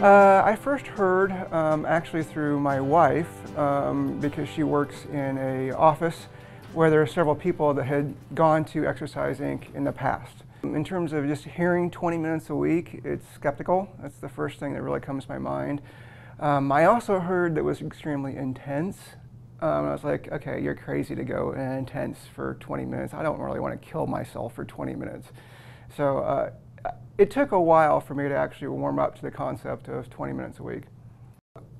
Uh, I first heard um, actually through my wife um, because she works in a office where there are several people that had gone to Exercise Inc. in the past. In terms of just hearing 20 minutes a week, it's skeptical. That's the first thing that really comes to my mind. Um, I also heard that was extremely intense. Um, I was like, okay, you're crazy to go intense for 20 minutes. I don't really want to kill myself for 20 minutes. So uh, it took a while for me to actually warm up to the concept of 20 minutes a week.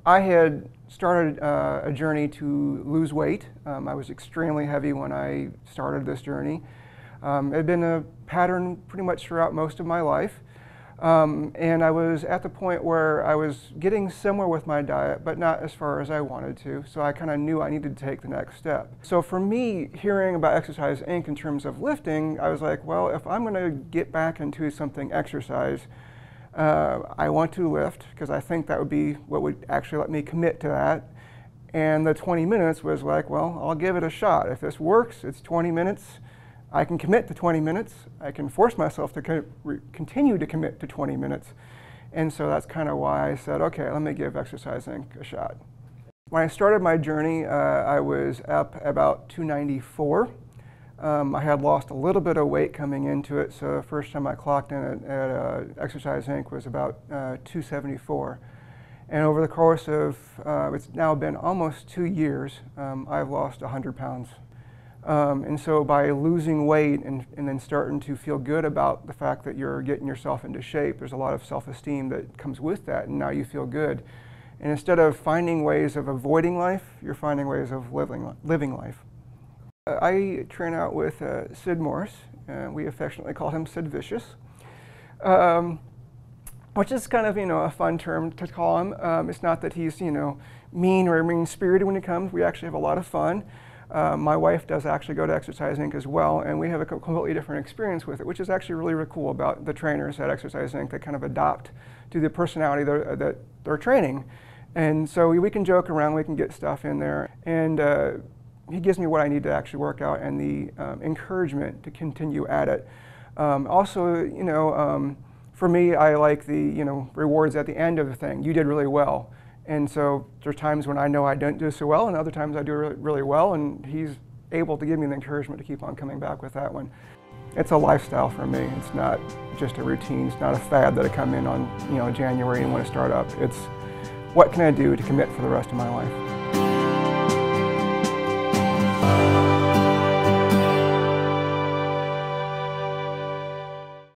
I had started uh, a journey to lose weight. Um, I was extremely heavy when I started this journey. Um, it had been a pattern pretty much throughout most of my life. Um, and I was at the point where I was getting somewhere with my diet, but not as far as I wanted to. So I kind of knew I needed to take the next step. So for me, hearing about Exercise Inc. in terms of lifting, I was like, well, if I'm going to get back into something exercise, uh, I want to lift because I think that would be what would actually let me commit to that. And the 20 minutes was like, well, I'll give it a shot. If this works, it's 20 minutes. I can commit to 20 minutes. I can force myself to co continue to commit to 20 minutes. And so that's kind of why I said, okay, let me give Exercise Inc. a shot. When I started my journey, uh, I was up about 294. Um, I had lost a little bit of weight coming into it, so the first time I clocked in at, at uh, Exercise Inc. was about uh, 274. And over the course of, uh, it's now been almost two years, um, I've lost 100 pounds. Um, and so by losing weight and, and then starting to feel good about the fact that you're getting yourself into shape, there's a lot of self-esteem that comes with that, and now you feel good. And instead of finding ways of avoiding life, you're finding ways of living, living life. Uh, I train out with uh, Sid Morris. Uh, we affectionately call him Sid Vicious, um, which is kind of, you know, a fun term to call him. Um, it's not that he's, you know, mean or mean-spirited when he comes. We actually have a lot of fun. Uh, my wife does actually go to Exercise Inc. as well, and we have a completely different experience with it, which is actually really, really cool about the trainers at Exercise Inc. They kind of adopt to the personality they're, that they're training. And so we, we, can joke around, we can get stuff in there. And uh, he gives me what I need to actually work out and the um, encouragement to continue at it. Um, also, you know, um, for me, I like the, you know, rewards at the end of the thing. You did really well. And so there's times when I know I don't do so well, and other times I do really, really well, and he's able to give me the encouragement to keep on coming back with that one. It's a lifestyle for me. It's not just a routine. It's not a fad that I come in on, you know, January and want to start up. It's what can I do to commit for the rest of my life.